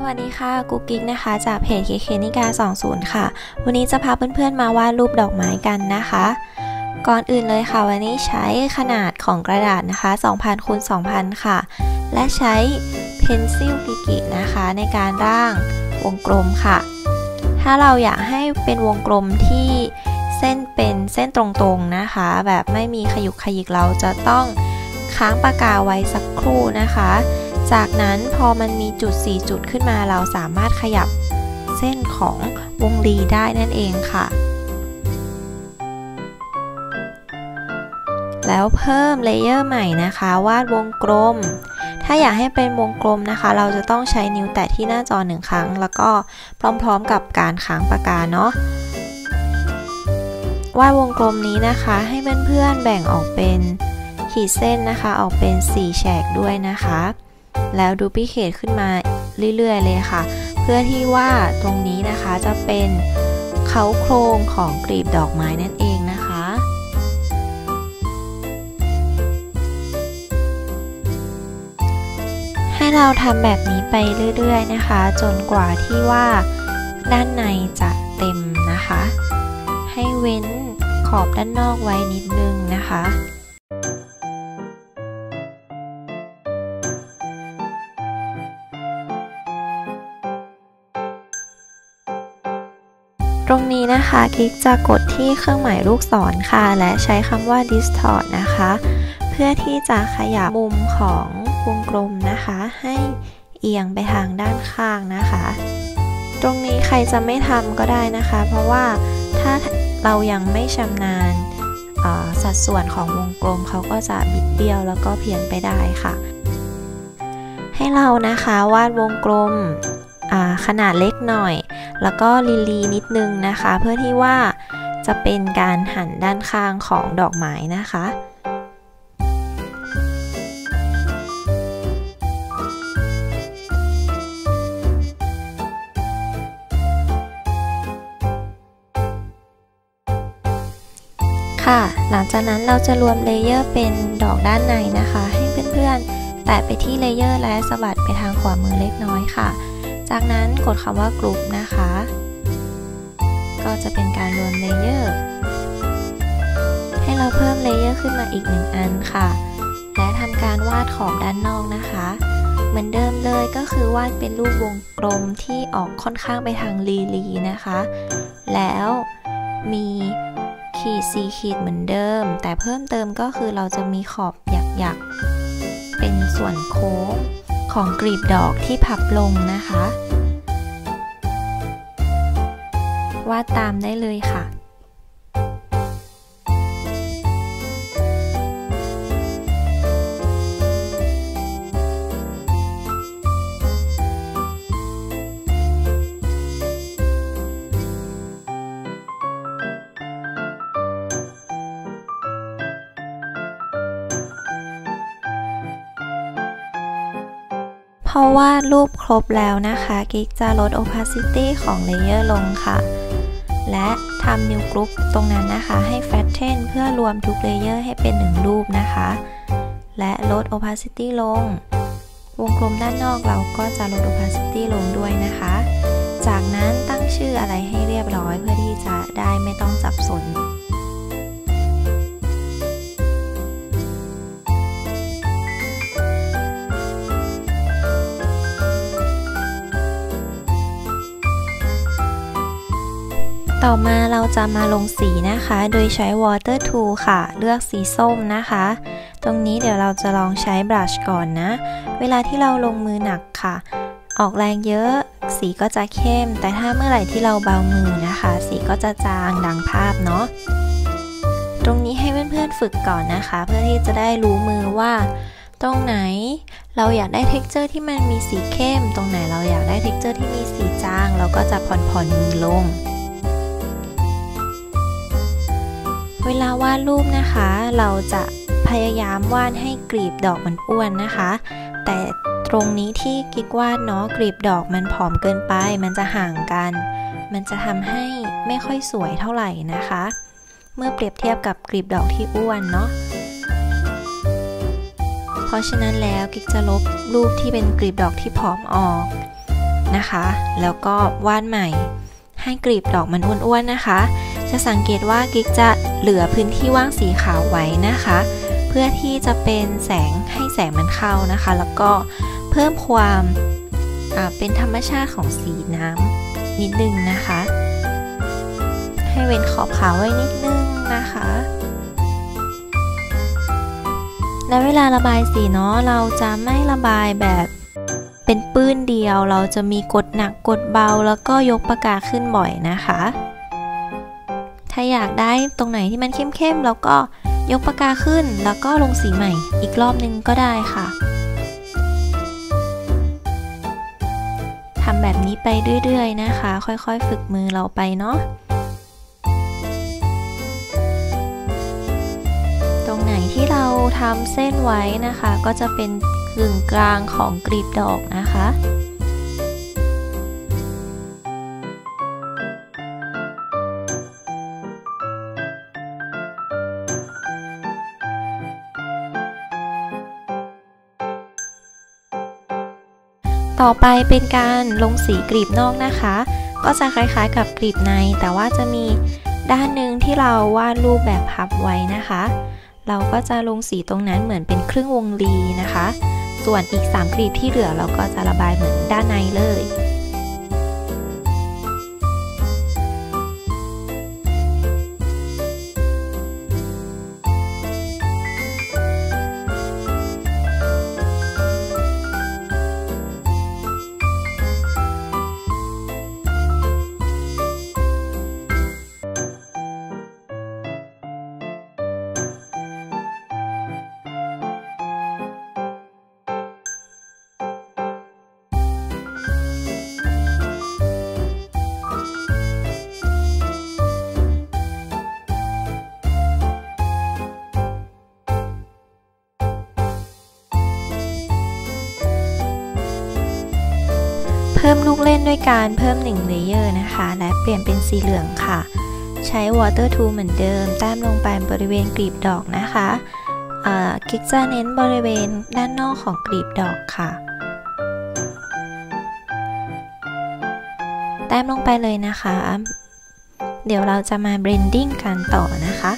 สวัสดีค่ะกุ๊กกิ๊กนะคะ จากเพจเคเคนิกา20 ค่ะ วันนี้จะพาเพื่อนๆมาวาดรูปดอกไม้กันนะคะ ก่อนอื่นเลยค่ะ วันนี้ใช้ขนาดของกระดาษนะคะ 2,000คูณ2,000 ค่ะ และใช้ pencil กิกินะคะ ในการร่างวงกลมค่ะ ถ้าเราอยากให้เป็นวงกลมที่เส้นเป็นเส้นตรงๆนะคะ แบบไม่มีขยุกขยิกเราจะต้องค้างปากกาไว้สักครู่นะคะ จากนั้นพอมันมีจุด 4 จุดขึ้นมาเราสามารถขยับเส้นของวงรีได้นั่นเองค่ะ แล้วเพิ่มเลเยอร์ใหม่นะคะ วาดวงกลม ถ้าอยากให้เป็นวงกลมนะคะ เราจะต้องใช้นิ้วแตะที่หน้าจอหนึ่งครั้ง แล้วก็พร้อมๆกับการค้างปากกาเนาะวาดวงกลมนี้นะคะ ให้เพื่อนๆแบ่งออกเป็นขีดเส้นนะคะ ออกเป็น 4 แฉกด้วยนะคะ แล้วดูพิเคทขึ้นมาเรื่อยๆเลยค่ะ เพื่อที่ว่าตรงนี้นะคะจะเป็นเขาโครงของกลีบดอกไม้นั่นเองนะคะ ให้เราทำแบบนี้ไปเรื่อยๆนะคะ จนกว่าที่ว่าด้านในจะเต็มนะคะ ให้เว้นขอบด้านนอกไว้นิดนึงนะคะ ตรงนี้นะคะกิ๊กจะกดที่เครื่องหมายลูกศรค่ะ และใช้คำว่า distort นะคะ เพื่อที่จะขยับมุมของวงกลมนะคะ ให้เอียงไปทางด้านข้างนะคะ ตรงนี้ใครจะไม่ทำก็ได้นะคะ เพราะว่าถ้าเรายังไม่ชำนาญสัดส่วนของวงกลมเขาก็จะบิดเบี้ยวแล้วก็เพี้ยนไปได้ค่ะ ให้เรานะคะวาดวงกลมขนาดเล็กหน่อย แล้วก็ลีลีนิดนึงนะคะ เพื่อที่ว่าจะเป็นการหันด้านข้างของดอกไม้นะคะค่ะหลังจากนั้นเราจะรวม layer เป็นดอกด้านในนะคะ ให้เพื่อนๆ แตะไปที่ layer และสะบัดไปทางขวามือเล็กน้อยค่ะ จากนั้นกดคำว่ากลุ่มนะคะ ก็จะเป็นการรวม layer ให้เราเพิ่ม layer ขึ้นมาอีกหนึ่งอันค่ะ และทำการวาดขอบด้านนอกนะคะ เหมือนเดิมเลยก็คือวาดเป็นรูปวงกลมที่ออกค่อนข้างไปทางรีๆนะคะ แล้วมีขีดสีขีดเหมือนเดิม แต่เพิ่มเติมก็คือเราจะมีขอบหยักๆ เป็นส่วนโค้ง ของกลีบดอกที่พับลงนะคะ วาดตามได้เลยค่ะ อวาดรูปครบแล้วนะคะกิ๊กจะลด opacity ของเลเยอร์ลงค่ะ และทำ new group ตรงนั้นนะคะ ให้ flatten เพื่อรวมทุกเลเยอร์ให้เป็นหนึ่งรูปนะคะ และลด opacity ลง วงกลมด้านนอกเราก็จะลด opacity ลงด้วยนะคะ จากนั้นตั้งชื่ออะไรให้เรียบร้อยเพื่อที่จะได้ไม่ต้องจับสน ต่อมาเราจะมาลงสีนะคะ โดยใช้ water 2 ค่ะ เลือกสีส้มนะคะ ตรงนี้เดี๋ยวเราจะลองใช้ brush ก่อนนะ เวลาที่เราลงมือหนักค่ะ ออกแรงเยอะสีก็จะเข้ม แต่ถ้าเมื่อไหร่ที่เราเบามือนะคะ สีก็จะจางดังภาพเนาะตรงนี้ให้เพื่อนๆฝึกก่อนนะคะ เพื่อที่จะได้รู้มือว่า ตรงไหนเราอยากได้ texture ที่มันมีสีเข้ม ตรงไหนเราอยากได้ texture ที่มีสีจาง เราก็จะผ่อนผ่อนมือลง เวลาวาดรูปนะคะ เราจะพยายามวาดให้กลีบดอกมันอ้วนนะคะ แต่ตรงนี้ที่กิ๊กวาดเนาะกลีบดอกมันผอมเกินไป มันจะห่างกัน มันจะทำให้ไม่ค่อยสวยเท่าไหร่นะคะ เมื่อเปรียบเทียบกับกลีบดอกที่อ้วนเนาะเพราะฉะนั้นแล้วกิ๊กจะลบรูปที่เป็นกลีบดอกที่ผอมออกนะคะ แล้วก็วาดใหม่ให้กลีบดอกมันอ้วนๆนะคะ จะสังเกตว่ากิ๊กจะเหลือพื้นที่ว่างสีขาวไว้นะคะ เพื่อที่จะเป็นแสงให้แสงมันเข้านะคะ แล้วก็เพิ่มความเป็นธรรมชาติของสีน้ำนิดนึงนะคะ ให้เว้นขอบขาวไว้นิดนึงนะคะ และเวลาระบายสีเนาะเราจะไม่ระบายแบบเป็นปื้นเดียวเราจะมีกดหนักกดเบาแล้วก็ยกปากกาขึ้นบ่อยนะคะ ถ้าอยากได้ตรงไหนที่มันเข้มๆ แล้วก็ยกปากกาขึ้น แล้วก็ลงสีใหม่ อีกรอบนึงก็ได้ค่ะทำแบบนี้ไปเรื่อยๆนะคะ ค่อยๆ ฝึกมือเราไปเนาะตรงไหนที่เราทำเส้นไว้นะคะ ก็จะเป็นกึ่งกลางของกลีบดอกนะคะ ต่อไปเป็นการลงสีกลีบนอกนะคะ ก็จะคล้ายๆกับกลีบใน แต่ว่าจะมีด้านหนึ่งที่เราวาดรูปแบบพับไว้นะคะ เราก็จะลงสีตรงนั้นเหมือนเป็นครึ่งวงรีนะคะ ส่วนอีก 3กลีบที่เหลือเราก็จะระบายเหมือนด้านในเลย เพิ่มลูกเล่นด้วยการเพิ่ม1 layer นะคะ และเปลี่ยนเป็นสีเหลืองค่ะ ใช้ water 2 เหมือนเดิม แต้มลงไปบริเวณกลีบดอกนะคะกิ๊กจะเน้นบริเวณด้านนอกของกลีบดอกค่ะ แต้มลงไปเลยนะคะ เดี๋ยวเราจะมา blending กันต่อนะคะ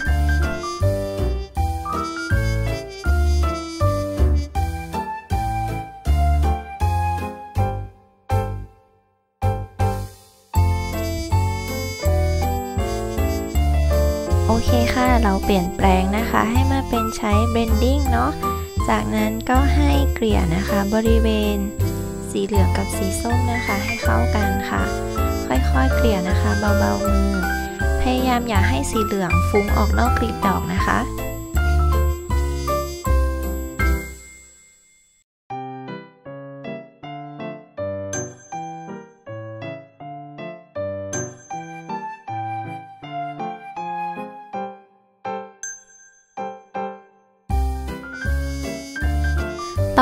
เราเปลี่ยนแปลงนะคะ ให้มาเป็นใช้ blending เนาะ จากนั้นก็ให้เกลี่ยนะคะบริเวณ สีเหลืองกับสีส้มนะคะ ให้เข้ากันค่ะ ค่อยๆเกลี่ยนะคะ เบาๆมือ พยายามอย่าให้สีเหลืองฟุ้งออกนอกกลีบดอกนะคะ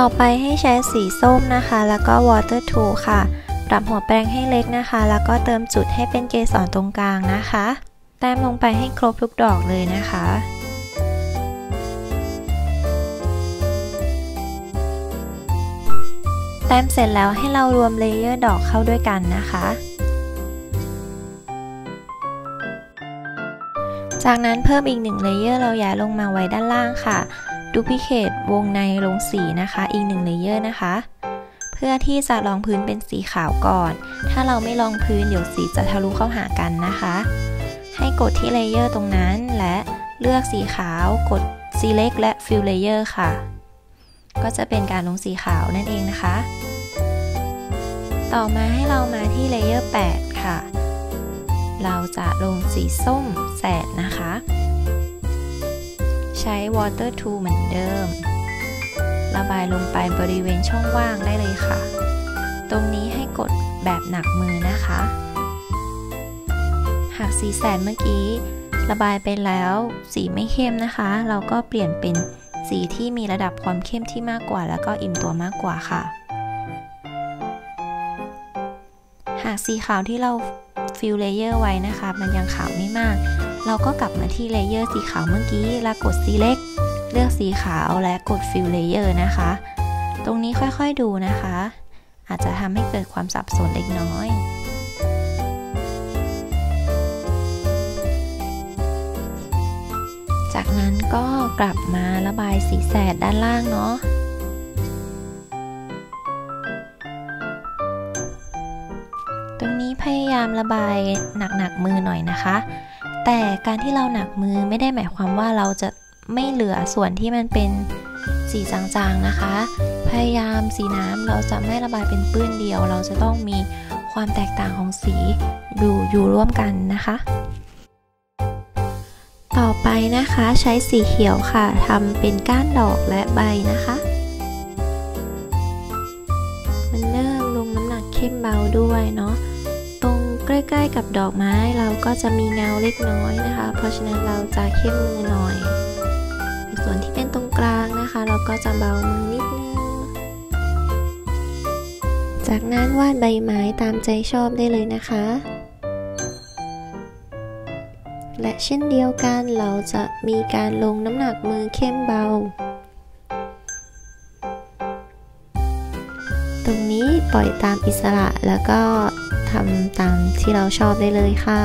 ต่อไปให้ใช้สีส้มนะคะ แล้วก็ water 2 ค่ะ ปรับหัวแปรงให้เล็กนะคะ แล้วก็เติมจุดให้เป็นเกสรตรงกลางนะคะ แต้มลงไปให้ครบทุกดอกเลยนะคะแต้มเสร็จแล้วให้เรารวม layer ดอกเข้าด้วยกันนะคะ จากนั้นเพิ่มอีกหนึ่ง layer เราย้ายลงมาไว้ด้านล่างค่ะ duplicate วงในลงสีนะคะ อีกหนึ่ง layer นะคะ เพื่อที่จะรองพื้นเป็นสีขาวก่อน ถ้าเราไม่รองพื้นเดี๋ยวสีจะทะลุเข้าหากันนะคะ ให้กดที่ layer ตรงนั้นและเลือกสีขาว กด select และ fill layer ค่ะ ก็จะเป็นการลงสีขาวนั่นเองนะคะ ต่อมาให้เรามาที่ layer 8ค่ะ เราจะลงสีส้มแสดนะคะ ช้ water tool เหมือนเดิม ระบายลงไปบริเวณช่องว่างได้เลยค่ะ ตรงนี้ให้กดแบบหนักมือนะคะ หากสีแสนเมื่อกี้ ระบายไปแล้วสีไม่เข้มนะคะ เราก็เปลี่ยนเป็นสีที่มีระดับความเข้มที่มากกว่า แล้วก็อิ่มตัวมากกว่าค่ะ หากสีขาวที่เรา fill layer ไว้นะคะ มันยังขาวไม่มาก เราก็กลับมาที่ layer สีขาวเมื่อกี้ แล้วกด select เลือกสีขาวและกด fill layer นะคะ ตรงนี้ค่อยๆดูนะคะ อาจจะทำให้เกิดความสับสนเล็กน้อยจากนั้นก็กลับมาระบายสีแสดด้านล่างเนาะ ตรงนี้พยายามระบายหนักๆมือหน่อยนะคะ แต่การที่เราหนักมือไม่ได้หมายความว่าเราจะไม่เหลือส่วนที่มันเป็นสีจางๆนะคะ พยายามสีน้ำเราจะไม่ระบายเป็นปื้นเดียว เราจะต้องมีความแตกต่างของสีอยู่อยู่ร่วมกันนะคะ ต่อไปนะคะใช้สีเขียวค่ะทำเป็นก้านดอกและใบนะคะ มันเริ่มลงน้ำหนักเข้มเบาด้วยเนาะ ใกล้ๆกับดอกไม้เราก็จะมีเงาเล็กน้อยนะคะ เพราะฉะนั้นเราจะเข้มมือหน่อย ส่วนที่เป็นตรงกลางนะคะ เราก็จะเบามือนิดนึง จากนั้นวาดใบไม้ตามใจชอบได้เลยนะคะ และเช่นเดียวกันเราจะมีการลงน้ำหนักมือเข้มเบาตรงนี้ปล่อยตามอิสระแล้วก็ ทำตามที่เราชอบได้เลยค่ะ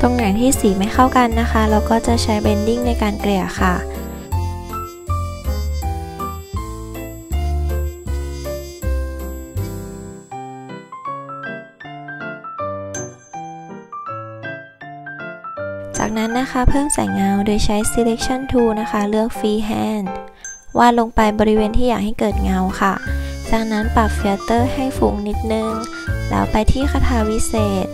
ตรงไหนที่สีไม่เข้ากันนะคะ เราก็จะใช้เบนดิ้งในการเกลี่ยค่ะ จากนั้นนะคะเพิ่มแสงเงาโดยใช้ selection tool นะคะเลือก free hand วาดลงไปบริเวณที่อยากให้เกิดเงาค่ะ จากนั้นปรับ filter ให้ฟุ้งนิดนึง แล้วไปที่คาถาวิเศษ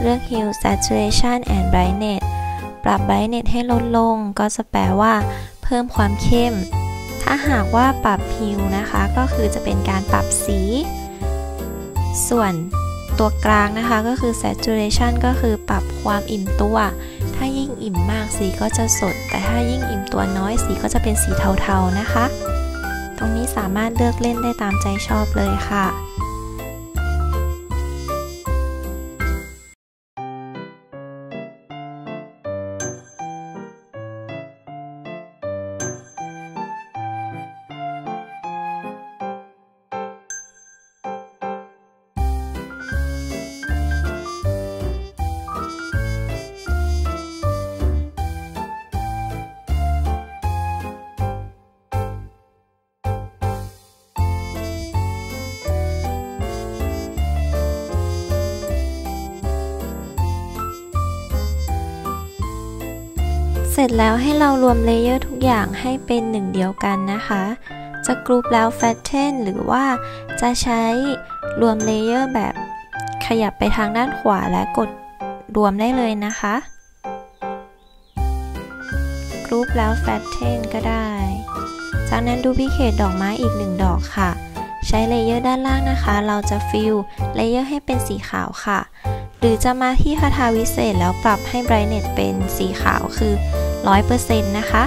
เลือก hue saturation and brightness ปรับ brightness ให้ลดลง ก็จะแปลว่า เพิ่มความเข้ม ถ้าหากว่าปรับ hue นะคะ ก็คือจะเป็นการปรับสี ส่วนตัวกลางนะคะก็คือ saturation ก็คือปรับความอิ่มตัว อิ่มมากสีก็จะสด แต่ถ้ายิ่งอิ่มตัวน้อยสีก็จะเป็นสีเทาๆนะคะ ตรงนี้สามารถเลือกเล่นได้ตามใจชอบเลยค่ะ เสร็จแล้วให้เรารวม layer ทุกอย่างให้เป็นหนึ่งเดียวกันนะคะ จะกรุปแล้ว flatten หรือว่าจะใช้รวม layer แบบขยับไปทางด้านขวาและกดรวมได้เลยนะคะกรุปแล้ว flatten ก็ได้ จากนั้น duplicate ดอกไม้อีกหนึ่งดอกค่ะ ใช้ layer ด้านล่างนะคะ เราจะ fill layer ให้เป็นสีขาวค่ะหรือจะมาที่คาถาวิเศษแล้วปรับให้ brightness เป็นสีขาวคือ 100%นะคะ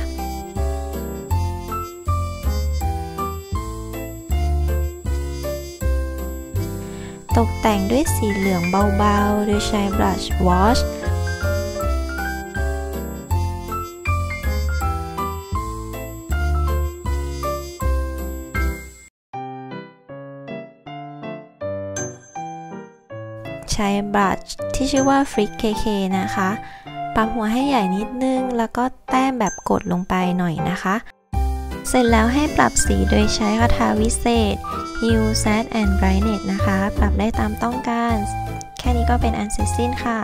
ตกแต่งด้วยสีเหลืองเบาๆ โดยใช้ brush wash ใช้บรัชที่ชื่อว่า Frick KK นะคะ ปั๊มหัวให้ใหญ่นิดนึง แล้วก็แต้มแบบกดลงไปหน่อยนะคะ เสร็จแล้วให้ปรับสีโดยใช้คาถาวิเศษ Hue Set and Brightness นะคะ ปรับได้ตามต้องการ แค่นี้ก็เป็นอันเสร็จสิ้นค่ะ